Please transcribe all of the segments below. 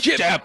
Jab. Jab.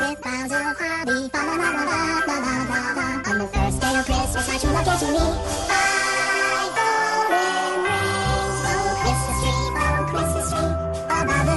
with bounds of hobby. Ba, ba, ba, ba, ba, ba.